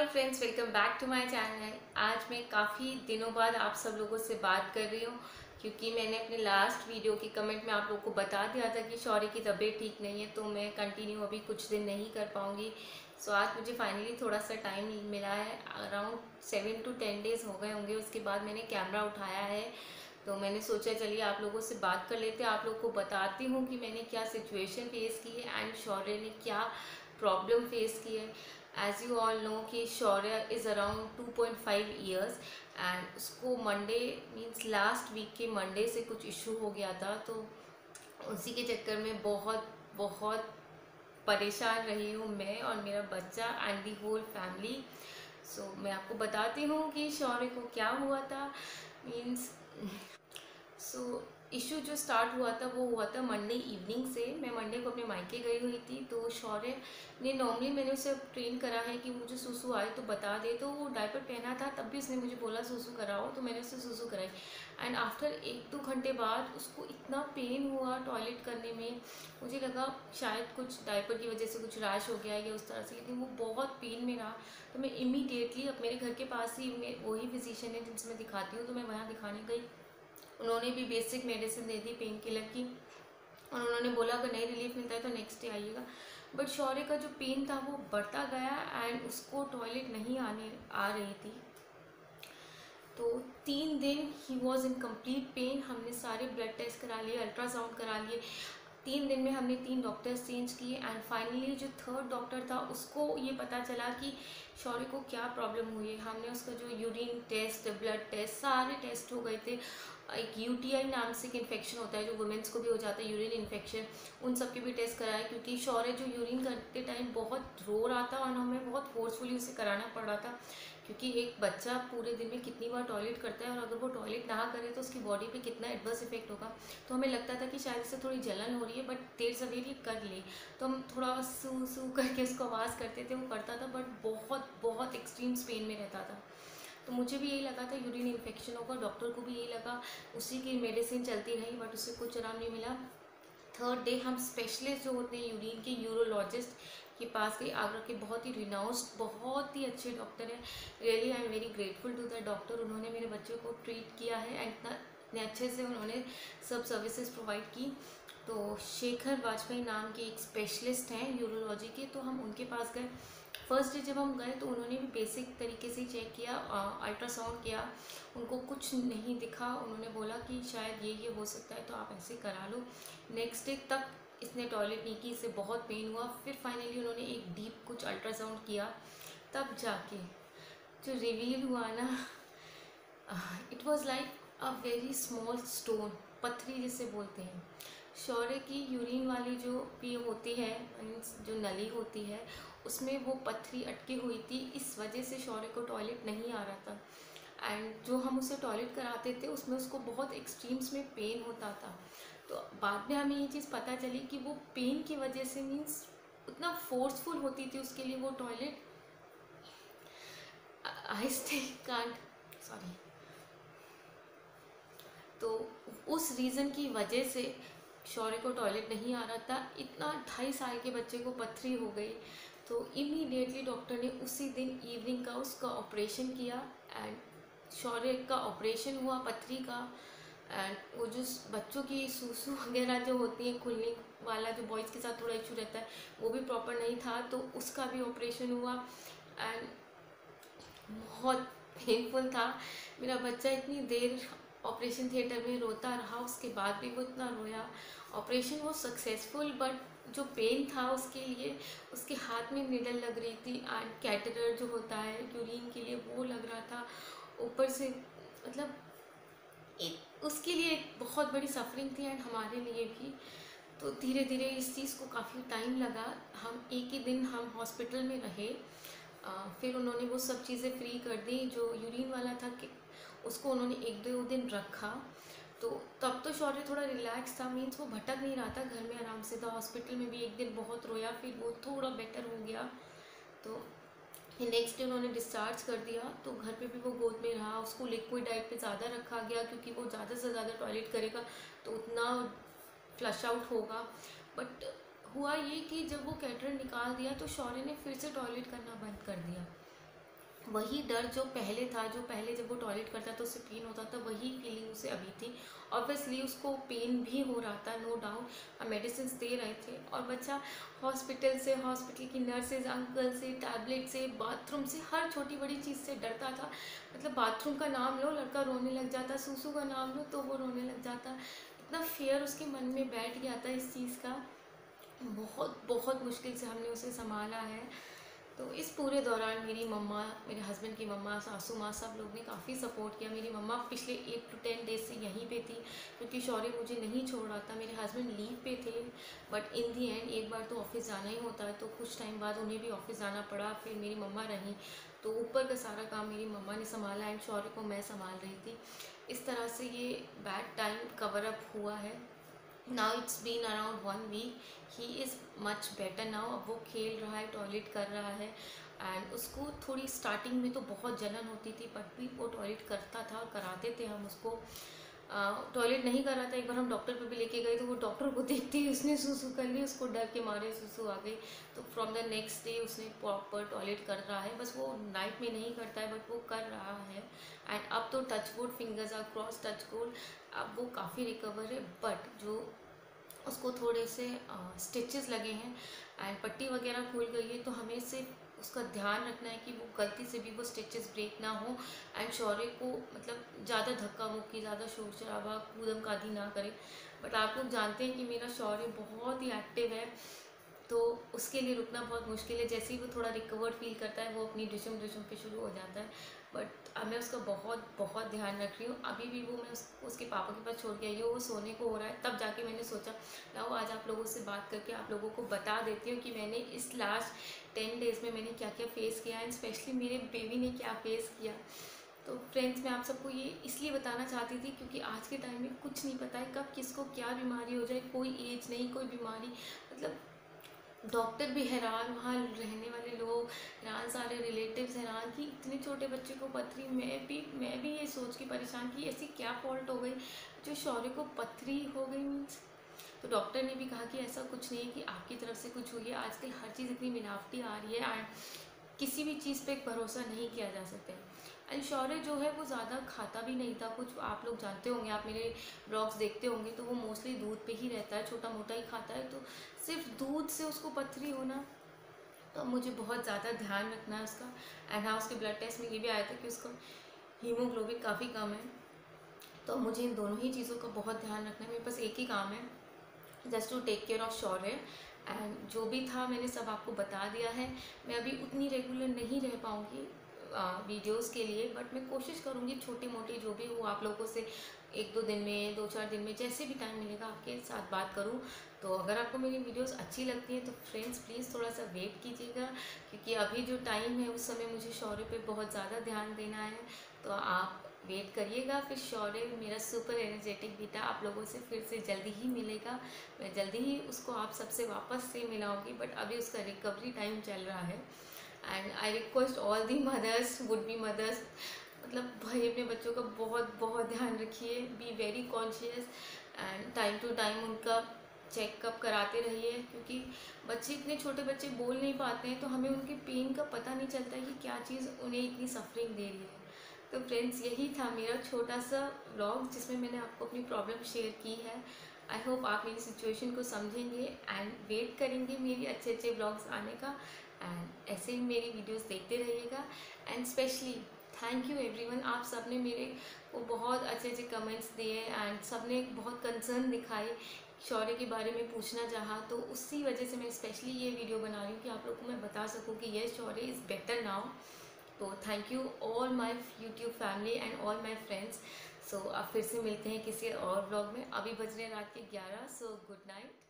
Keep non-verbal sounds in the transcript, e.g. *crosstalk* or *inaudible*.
Hello friends welcome back to my channel. आज मैं काफ़ी दिनों बाद आप सब लोगों से बात कर रही हूँ क्योंकि मैंने अपने लास्ट वीडियो के कमेंट में आप लोगों को बता दिया था कि शौर्य की तबीयत ठीक नहीं है तो मैं कंटिन्यू अभी कुछ दिन नहीं कर पाऊँगी। सो so, आज मुझे फाइनली थोड़ा सा टाइम मिला है। Around seven to ten days हो गए होंगे उसके बाद मैंने कैमरा उठाया है। तो मैंने सोचा चलिए आप लोगों से बात कर लेते आप लोग को बताती हूँ कि मैंने क्या सिचुएशन फेस की है एंड शौर्य ने क्या प्रॉब्लम फेस की है। एज यू ऑल नो कि Shaurya is around two point five years and उसको मंडे मीन्स लास्ट वीक के मंडे से कुछ इशू हो गया था तो उसी के चक्कर में बहुत बहुत परेशान रही हूँ मैं और मेरा बच्चा and the whole family so मैं आपको बताती हूँ कि शौर्य को क्या हुआ था। मीन्स सो *laughs* so, इशू जो स्टार्ट हुआ था, वो हुआ था मंडे इवनिंग से। मैं मंडे को अपने मायके गई हुई थी तो शौर्य ने नॉर्मली मैंने उसे ट्रेन करा है कि मुझे सुसु आए तो बता दे। तो वो डायपर पहना था, तब भी उसने मुझे बोला, सुसु कराओ। तो मैंने उसे सुसु कराई। एंड आफ्टर एक दो घंटे बाद उसको इतना पेन हुआ टॉयलेट करने में। मुझे लगा शायद कुछ डायपर की वजह से कुछ रैश हो गया या उस तरह से, लेकिन वो बहुत पेन में रहा। तो मैं इमीडिएटली अब मेरे घर के पास ही वही फिजिशियन है जिनसे मैं दिखाती हूँ तो मैं वहाँ दिखाने गई। उन्होंने भी बेसिक मेडिसिन दे दी पेन किलर की। और उन्होंने बोला, अगर नहीं रिलीफ मिलता है तो नेक्स्ट डे आइएगा। बट शौर्य का जो पेन था, वो बढ़ता गया एंड उसको टॉयलेट नहीं आने, आ रही थी। तो तीन दिन ही वॉज़ इन कंप्लीट पेन हमने सारे ब्लड टेस्ट करा लिए अल्ट्रासाउंड करा लिए। तीन दिन में हमने तीन डॉक्टर्स चेंज किए एंड फाइनली जो थर्ड डॉक्टर था, उसको ये पता चला कि शौर्य को क्या प्रॉब्लम हुई? हमने उसका जो यूरिन टेस्ट ब्लड टेस्ट सारे टेस्ट हो गए थे। एक यूटीआई नाम से एक इन्फेक्शन होता है, जो वुमेंस को भी हो जाता है यूरिन इन्फेक्शन उन सब के भी टेस्ट कराए क्योंकि शौर्य जो यूरिन करते टाइम बहुत रो रहा था और हमें बहुत फोर्सफुली उसे कराना पड़ रहा था। क्योंकि एक बच्चा पूरे दिन में कितनी बार टॉयलेट करता है और अगर वो टॉयलेट ना करे तो उसकी बॉडी पे कितना एडवर्स इफ़ेक्ट होगा। तो हमें लगता था कि शायद इससे थोड़ी जलन हो रही है बट देर सवेर ये कर ले। तो हम थोड़ा सू सू करके उसको आवाज़ करते थे, वो करता था बट बहुत बहुत एक्सट्रीम पेन में रहता था। तो मुझे भी यही लगा था यूरिन इन्फेक्शन होगा डॉक्टर को भी यही लगा। उसी की मेडिसिन चलती रही बट उससे कुछ आराम नहीं मिला। थर्ड डे हम स्पेशलिस्ट जो होते हैं यूरिन के यूरोलॉजिस्ट के पास गई आगरा के बहुत ही रिनाउंस्ड बहुत ही अच्छे डॉक्टर हैं। Really I am very grateful to the doctor उन्होंने मेरे बच्चे को ट्रीट किया है एंड इतना, इतने अच्छे से उन्होंने सब सर्विसेज़ प्रोवाइड की। तो शेखर वाजपेयी नाम के एक स्पेशलिस्ट हैं यूरोलॉजी के तो हम उनके पास गए। फ़र्स्ट डे जब हम गए तो उन्होंने भी बेसिक तरीके से चेक किया अल्ट्रासाउंड किया। उनको कुछ नहीं दिखा। उन्होंने बोला कि शायद ये ये हो सकता है तो आप ऐसे करा लो। नेक्स्ट डे तक इसने टॉयलेट नहीं की, इससे बहुत पेन हुआ। फिर फाइनली उन्होंने एक डीप कुछ अल्ट्रासाउंड किया। तब जाके जो रिवील हुआ ना it was like a very small stone पथरी जिसे बोलते हैं। शौर्य की यूरिन वाली जो पी होती है मीन्स जो नली होती है, उसमें वो पथरी अटकी हुई थी, इस वजह से शौर्य को टॉयलेट नहीं आ रहा था। एंड जो हम उसे टॉयलेट कराते थे, उसमें उसको बहुत एक्सट्रीम्स में पेन होता था। तो बाद में हमें ये चीज़ पता चली कि वो पेन की वजह से मीन्स उतना फोर्सफुल होती थी उसके लिए वो toilet I still can't sorry तो उस रीज़न की वजह से शौर्य को टॉयलेट नहीं आ रहा था, इतना ढाई साल के बच्चे को पथरी हो गई। तो इमीडिएटली डॉक्टर ने उसी दिन इवनिंग का उसका ऑपरेशन किया एंड शौर्य का ऑपरेशन हुआ पथरी का। एंड वो जो बच्चों की सूसू *laughs* वगैरह जो होती है, खुलने वाला जो बॉयज़ के साथ थोड़ा इशू रहता है, वो भी प्रॉपर नहीं था तो उसका भी ऑपरेशन हुआ। एंड बहुत पेनफुल था। मेरा बच्चा इतनी देर ऑपरेशन थिएटर में रोता रहा उसके बाद भी वो इतना रोया। ऑपरेशन वो सक्सेसफुल बट जो पेन था उसके लिए उसके हाथ में निडल लग रही थी एंड कैटेटर जो होता है यूरिन के लिए वो लग रहा था। ऊपर से मतलब एक उसके लिए एक बहुत बड़ी सफरिंग थी एंड हमारे लिए भी। तो धीरे धीरे इस चीज़ को काफ़ी टाइम लगा। हम एक ही दिन हम हॉस्पिटल में रहे। आ, फिर उन्होंने वो सब चीज़ें फ्री कर दी जो यूरिन वाला था कि उसको उन्होंने एक दो दिन रखा। तो तब तो शौर्य थोड़ा रिलैक्स था मीन्स वो भटक नहीं रहा था घर में आराम से था हॉस्पिटल में भी एक दिन बहुत रोया, फिर वो थोड़ा बेटर हो गया। तो नेक्स्ट डे उन्होंने डिस्चार्ज कर दिया तो घर पे भी वो गोद में रहा, उसको लिक्विड डाइट पे ज़्यादा रखा गया, क्योंकि वो ज़्यादा से ज़्यादा टॉयलेट करेगा तो उतना फ्लश आउट होगा। बट हुआ ये कि जब वो कैटरन निकाल दिया तो शौर्य ने फिर से टॉयलेट करना बंद कर दिया। वही डर जो पहले था, जो पहले जब वो टॉयलेट करता था उससे पेन होता था, वही फीलिंग उसे अभी थी। ऑब्वियसली उसको पेन भी हो रहा था नो डाउट मेडिसिन दे रहे थे। और बच्चा हॉस्पिटल से हॉस्पिटल की नर्सेज अंकल से टैबलेट से बाथरूम से, हर छोटी बड़ी चीज़ से डरता था। मतलब बाथरूम का नाम लो, लड़का रोने लग जाता, सूसू का नाम लो तो वो रोने लग जाता। इतना फेयर उसके मन में बैठ गया था इस चीज़ का। बहुत बहुत मुश्किल से हमने उसे संभाला है। तो इस पूरे दौरान मेरी मम्मा, मेरे हस्बैंड की मम्मा, सासू माँ सब लोग ने काफ़ी सपोर्ट किया। मेरी मम्मा पिछले एट टू टेन डेज़ से यहीं पे थी, क्योंकि शौर्य मुझे नहीं छोड़ रहा था। मेरे हस्बैंड लीव पे थे बट इन दी एंड एक बार तो ऑफ़िस जाना ही होता है तो कुछ टाइम बाद उन्हें भी ऑफ़िस जाना पड़ा, फिर मेरी मम्मा रहीं। तो ऊपर का सारा काम मेरी मम्मा ने संभाला एंड शौर्य को मैं संभाल रही थी। इस तरह से ये बैड टाइम कवर अप हुआ है। Now it's been around one week he is much better now अब वो खेल रहा है टॉयलेट कर रहा है। एंड उसको थोड़ी स्टार्टिंग में तो बहुत जलन होती थी बट भी वो टॉयलेट करता था और कराते थे हम उसको। टॉयलेट नहीं कर रहा था। एक बार हम डॉक्टर पे भी लेके गए तो वो डॉक्टर को देखते ही उसने सुसु कर ली उसको डर के मारे सुसु आ गई। तो फ्रॉम द नेक्स्ट डे उसने प्रॉपर टॉयलेट कर रहा है। बस वो नाइट में नहीं करता है बट वो कर रहा है। एंड अब तो touch board fingers are cross touch board अब वो काफ़ी रिकवर है बट जो उसको थोड़े से स्टिचेस लगे हैं एंड पट्टी वगैरह खुल गई है तो हमें सिर्फ़ उसका ध्यान रखना है कि वो गलती से भी वो स्टिचेस ब्रेक ना हो एंड शौर्य को मतलब ज़्यादा धक्का मुक्की, ज़्यादा शोर शराबा, कूदम कादी ना करे। बट आप लोग जानते हैं कि मेरा शौर्य बहुत ही एक्टिव है। तो उसके लिए रुकना बहुत मुश्किल है। जैसे ही वो थोड़ा रिकवर्ड फील करता है वो अपनी डिशम डिशम पे शुरू हो जाता है। बट अब मैं उसका बहुत बहुत ध्यान रख रही हूँ। अभी भी वो मैं उस, उसके पापा के पास छोड़ के आई हूँ। वो सोने को हो रहा है। तब जाके मैंने सोचा लाओ आज आप लोगों से बात करके आप लोगों को बता देती हूँ कि मैंने इस लास्ट टेन डेज़ में मैंने क्या क्या फ़ेस किया एंड स्पेशली मेरे बेबी ने क्या फ़ेस किया? तो फ्रेंड्स मैं आप सबको ये इसलिए बताना चाहती थी क्योंकि आज के टाइम में कुछ नहीं पता है कब किसको क्या बीमारी हो जाए। कोई एज नहीं कोई बीमारी। मतलब डॉक्टर भी हैरान, वहाँ रहने वाले लोग हैरान, सारे रिलेटिव्स हैरान कि इतने छोटे बच्चे को पथरी, मैं भी मैं भी ये सोच के परेशान कि ऐसी क्या फॉल्ट हो गई? जो शौर्य को पथरी हो गई मीन्स। तो डॉक्टर ने भी कहा कि ऐसा कुछ नहीं है कि आपकी तरफ़ से कुछ हुई है, आजकल हर चीज़ इतनी मिलावटी आ रही है किसी भी चीज़ पे भरोसा नहीं किया जा सकता एंड शौर्य जो है वो ज़्यादा खाता भी नहीं था। कुछ आप लोग जानते होंगे, आप मेरे ब्लॉग्स देखते होंगे तो वो मोस्टली दूध पे ही रहता है छोटा मोटा ही खाता है। तो सिर्फ़ दूध से उसको पथरी होना तो मुझे बहुत ज़्यादा ध्यान रखना है उसका। एंड हाँ उसके ब्लड टेस्ट में ये भी आया था कि उसका हीमोग्लोबिन काफ़ी कम है। तो मुझे इन दोनों ही चीज़ों का बहुत ध्यान रखना है। मेरे पास एक ही काम है just to take care of Shaurya and जो भी था, मैंने सब आपको बता दिया है। मैं अभी उतनी रेगुलर नहीं रह पाऊँगी। वीडियोस के लिए बट मैं कोशिश करूँगी छोटी मोटी जो भी हो, आप लोगों से एक दो दिन में, दो चार दिन में जैसे भी टाइम मिलेगा आपके साथ बात करूँ। तो अगर आपको मेरी वीडियोस अच्छी लगती हैं तो फ्रेंड्स प्लीज़ थोड़ा सा वेट कीजिएगा, क्योंकि अभी जो टाइम है, उस समय मुझे शौर्य पे बहुत ज़्यादा ध्यान देना है। तो आप वेट करिएगा, फिर शौर्य, मेरा सुपर एनर्जेटिक बीटा आप लोगों से फिर से जल्दी ही मिलेगा। मैं जल्दी ही उसको आप सबसे वापस से मिलाऊँगी बट अभी उसका रिकवरी टाइम चल रहा है। And I request all the mothers would be mothers मतलब भाई अपने बच्चों का बहुत बहुत ध्यान रखिए be very conscious and time to time उनका चेकअप कराते रहिए, क्योंकि बच्चे इतने छोटे बच्चे बोल नहीं पाते हैं तो हमें उनके पेन का पता नहीं चलता कि क्या चीज़ उन्हें इतनी सफरिंग दे रही है। तो फ्रेंड्स यही था मेरा छोटा सा व्लॉग जिसमें मैंने आपको अपनी प्रॉब्लम शेयर की है। आई होप आप मेरी सिचुएशन को समझेंगे एंड वेट करेंगे मेरी अच्छे अच्छे ब्लॉग्स आने का। एंड ऐसे ही मेरी वीडियोस देखते रहिएगा। And specially thank you everyone आप सबने मेरे को बहुत अच्छे अच्छे कमेंट्स दिए एंड सबने बहुत कंसर्न दिखाई। शौर्य के बारे में पूछना चाहा तो उसी वजह से मैं स्पेशली ये वीडियो बना रही हूँ कि आप लोग को मैं बता सकूँ कि ये शौर्य इज़ बेटर नाउ तो thank you all my YouTube family and all my friends so अब फिर से मिलते हैं किसी और ब्लॉग में। अभी बज रहे हैं रात के ग्यारह सो गुड नाइट